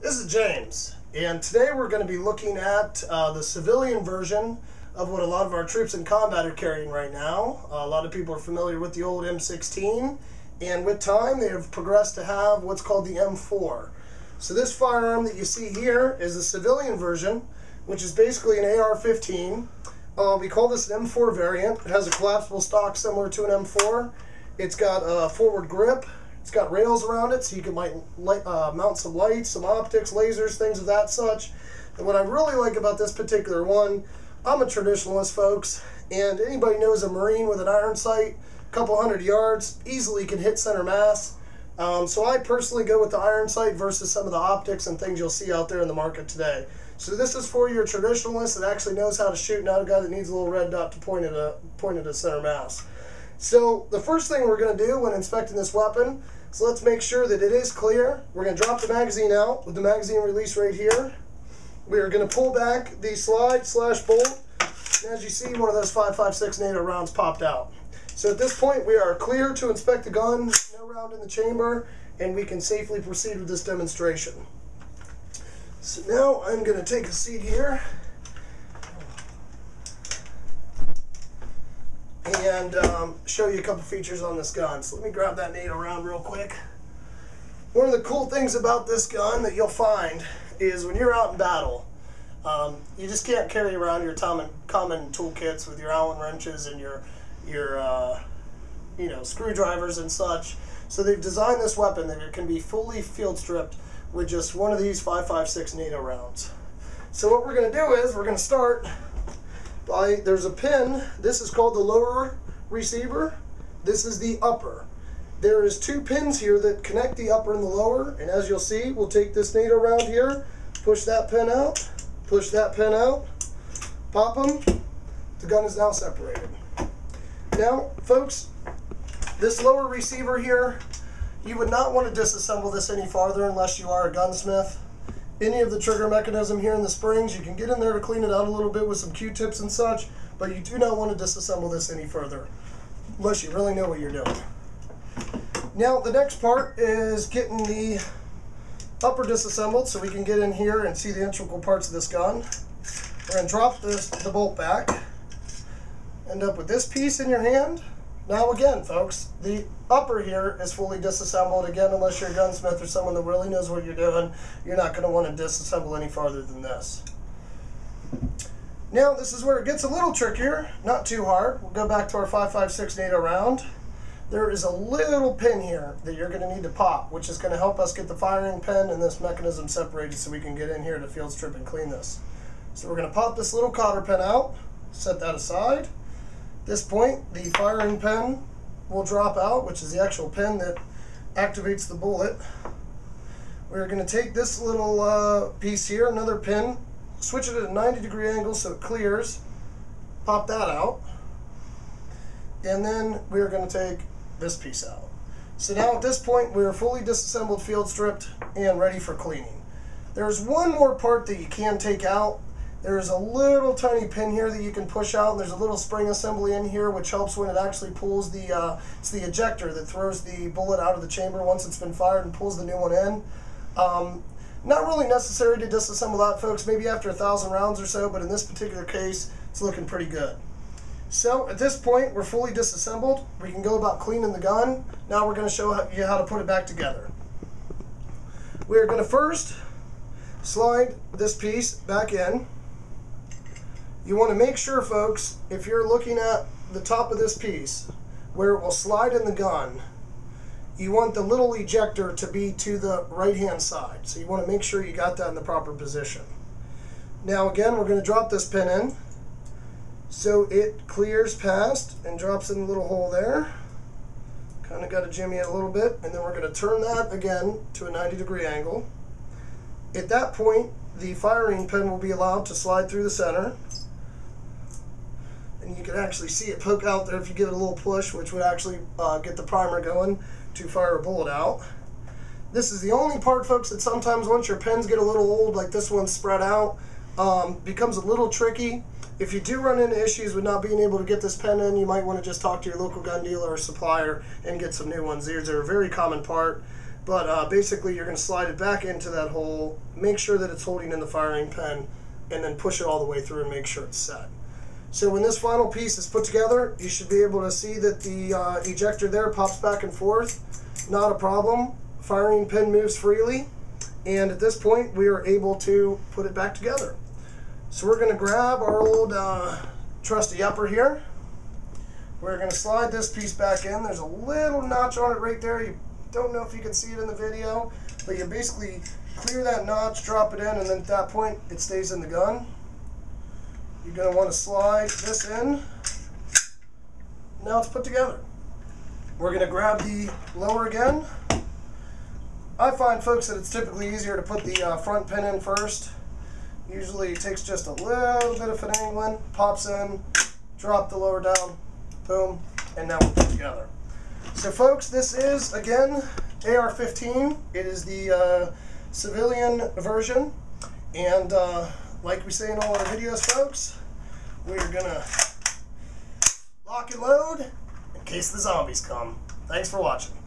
This is James, and today we're going to be looking at uh, the civilian version of what a lot of our troops in combat are carrying right now. Uh, a lot of people are familiar with the old M16, and with time they have progressed to have what's called the M4. So this firearm that you see here is a civilian version, which is basically an AR-15. Uh, we call this an M4 variant. It has a collapsible stock similar to an M4. It's got a forward grip, it's got rails around it, so you can might light, uh, mount some lights, some optics, lasers, things of that such. And what I really like about this particular one, I'm a traditionalist, folks, and anybody knows a Marine with an iron sight, a couple hundred yards, easily can hit center mass. Um, so I personally go with the iron sight versus some of the optics and things you'll see out there in the market today. So this is for your traditionalist that actually knows how to shoot, not a guy that needs a little red dot to point at a point at a center mass. So the first thing we're going to do when inspecting this weapon is let's make sure that it is clear. We're going to drop the magazine out with the magazine release right here. We are going to pull back the slide slash bolt. And as you see, one of those 5.56 NATO rounds popped out. So at this point, we are clear to inspect the gun, no round in the chamber, and we can safely proceed with this demonstration. So now I'm going to take a seat here. And um, show you a couple features on this gun. So let me grab that NATO round real quick. One of the cool things about this gun that you'll find is when you're out in battle, um, you just can't carry around your common, common toolkits with your Allen wrenches and your your uh, you know screwdrivers and such. So they've designed this weapon that it can be fully field stripped with just one of these 5.56 NATO rounds. So what we're going to do is we're going to start by there's a pin. This is called the lower receiver. This is the upper. There is two pins here that connect the upper and the lower. And as you'll see, we'll take this NATO round here, push that pin out, push that pin out, pop them. The gun is now separated. Now, folks, this lower receiver here, you would not want to disassemble this any farther unless you are a gunsmith any of the trigger mechanism here in the springs. You can get in there to clean it out a little bit with some Q-tips and such, but you do not want to disassemble this any further, unless you really know what you're doing. Now the next part is getting the upper disassembled so we can get in here and see the integral parts of this gun. We're going to drop this, the bolt back, end up with this piece in your hand, now again, folks, the upper here is fully disassembled. Again, unless you're a gunsmith or someone that really knows what you're doing, you're not going to want to disassemble any farther than this. Now, this is where it gets a little trickier, not too hard. We'll go back to our 5.56 NATO round. There is a little pin here that you're going to need to pop, which is going to help us get the firing pin and this mechanism separated so we can get in here to field strip and clean this. So we're going to pop this little cotter pin out, set that aside this point, the firing pin will drop out, which is the actual pin that activates the bullet. We're going to take this little uh, piece here, another pin, switch it at a 90 degree angle so it clears, pop that out, and then we're going to take this piece out. So now at this point, we are fully disassembled, field stripped, and ready for cleaning. There's one more part that you can take out, there's a little tiny pin here that you can push out, and there's a little spring assembly in here which helps when it actually pulls the, uh, it's the ejector that throws the bullet out of the chamber once it's been fired and pulls the new one in. Um, not really necessary to disassemble that, folks, maybe after a thousand rounds or so, but in this particular case, it's looking pretty good. So at this point, we're fully disassembled. We can go about cleaning the gun. Now we're going to show you how to put it back together. We're going to first slide this piece back in. You want to make sure, folks, if you're looking at the top of this piece, where it will slide in the gun, you want the little ejector to be to the right-hand side. So you want to make sure you got that in the proper position. Now again, we're going to drop this pin in. So it clears past and drops in the little hole there. Kind of got to jimmy it a little bit. And then we're going to turn that again to a 90 degree angle. At that point, the firing pin will be allowed to slide through the center and you can actually see it poke out there if you give it a little push, which would actually uh, get the primer going to fire a bullet out. This is the only part, folks, that sometimes once your pens get a little old, like this one's spread out, um, becomes a little tricky. If you do run into issues with not being able to get this pen in, you might want to just talk to your local gun dealer or supplier and get some new ones. These are a very common part. But uh, basically, you're going to slide it back into that hole, make sure that it's holding in the firing pin, and then push it all the way through and make sure it's set. So when this final piece is put together, you should be able to see that the uh, ejector there pops back and forth. Not a problem. Firing pin moves freely. And at this point, we are able to put it back together. So we're going to grab our old uh, trusty upper here. We're going to slide this piece back in. There's a little notch on it right there. You don't know if you can see it in the video, but you basically clear that notch, drop it in, and then at that point, it stays in the gun. You're going to want to slide this in. Now it's put together. We're going to grab the lower again. I find, folks, that it's typically easier to put the uh, front pin in first. Usually it takes just a little bit of finagling, pops in, drop the lower down, boom, and now we're put together. So folks, this is, again, AR-15. It is the uh, civilian version. And uh, like we say in all our videos, folks, we're gonna lock and load in case the zombies come. Thanks for watching.